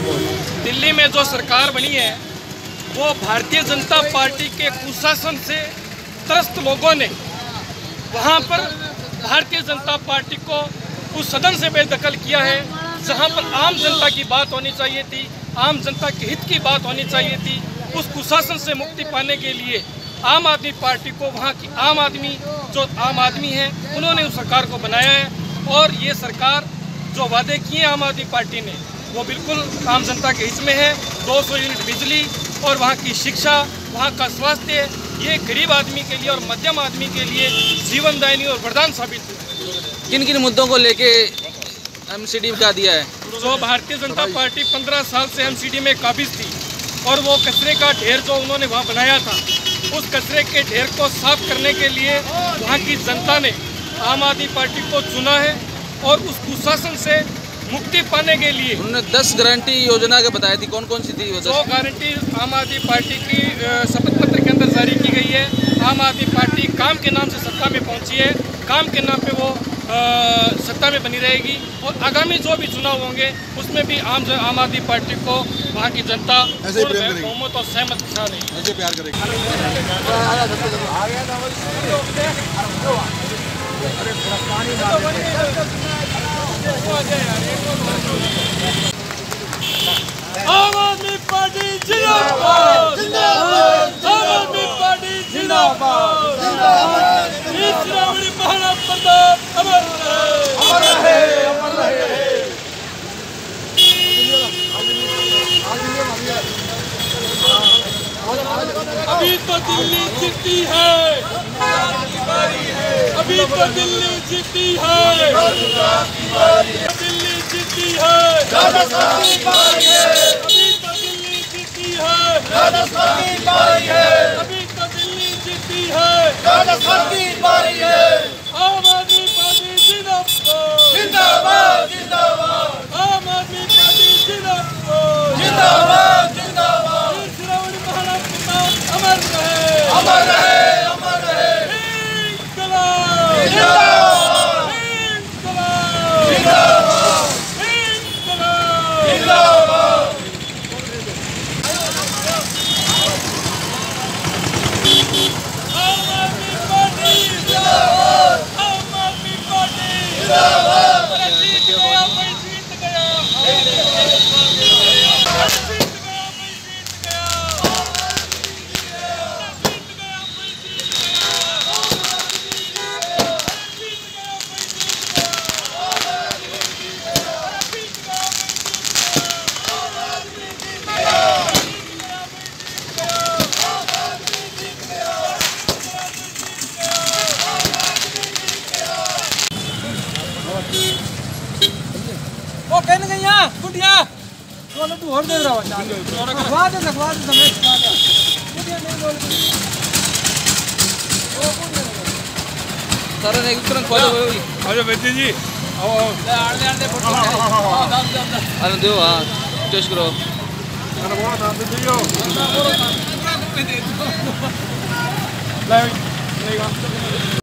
दिल्ली में जो सरकार बनी है, वो भारतीय जनता पार्टी के कुशासन से त्रस्त लोगों ने वहाँ पर भारतीय जनता पार्टी को उस सदन से बेदखल किया है, जहाँ पर आम जनता की बात होनी चाहिए थी, आम जनता के हित की बात होनी चाहिए थी। उस कुशासन से मुक्ति पाने के लिए आम आदमी पार्टी को, वहाँ की आम आदमी, जो आम आदमी है, उन्होंने उस सरकार को बनाया है। और ये सरकार, जो वादे किए आम आदमी पार्टी ने वो बिल्कुल आम जनता के हित में है। 200 यूनिट बिजली और वहाँ की शिक्षा वहाँ का स्वास्थ्य ये गरीब आदमी के लिए और मध्यम आदमी के लिए जीवनदायनी और वरदान साबित हुआ। किन किन मुद्दों को लेके एमसीडी का दिया है? जो भारतीय जनता पार्टी 15 साल से एमसीडी में काबिज थी और वो कचरे का ढेर जो उन्होंने वहाँ बनाया था उस कचरे के ढेर को साफ़ करने के लिए वहाँ की जनता ने आम आदमी पार्टी को चुना है और उस कुशासन से मुक्ति पाने के लिए उन्होंने दस गारंटी योजना के बताई थी कौन कौन सी थी वो जो गारंटी आम आदमी पार्टी की शपथ पत्र के अंदर जारी की गई है आम आदमी पार्टी काम के नाम से सत्ता में पहुँची है काम के नाम पे वो अ, सत्ता में बनी रहेगी और आगामी जो भी चुनाव होंगे उसमें भी आम आम आदमी पार्टी को वहाँ की जनता ही। बहुमत और सहमत है ऐसे प्यार करेगी आम आदमी पार्टी जिंदाबाद। जिंदाबाद आम आदमी पार्टी जिंदाबाद। जिंदाबाद इस श्रावणी महाराज प्रताप अमर रहे। अमर रहे अमर रहे अभी तो दिल्ली जीती है। अभी तो दिल्ली जीती है। दिल्ली जीती है। अभी तो दिल्ली जीती है। अभी तो दिल्ली जीती है। ओ कहने के यहाँ गुडिया तो अलग तू और दे रहा है चार बाद है बाद है समय बाद है गुडिया नहीं बोल ओ गुडिया सारे नहीं उतरन कॉल हो गई आजा बेटी जी आओ आओ ले आर ले आर ले फोटो ले आओ आओ आओ दांत अरे दो आ चेस करो अरे बोलो दांत दे दियो ले ले